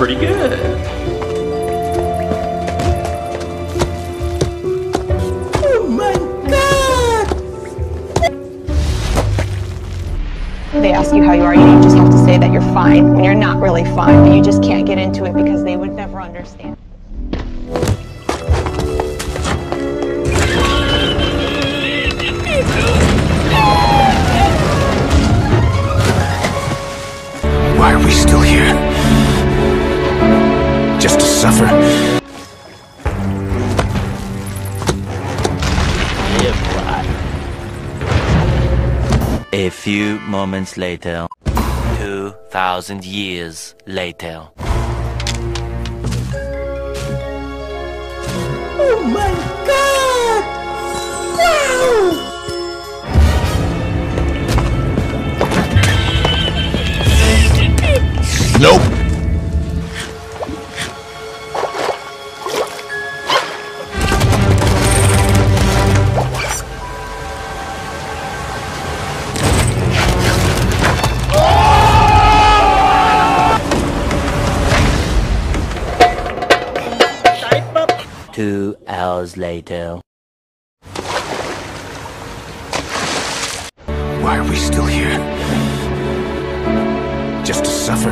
pretty good. Oh they ask you how you are, you just have to say that you're fine when you're not really fine, but you just can't get into it because they would never understand. Why are we still here? Just to suffer? A few moments later. 2,000 years later. Oh my god! Wow! Nope. Two hours later. Why are we still here? Just to suffer?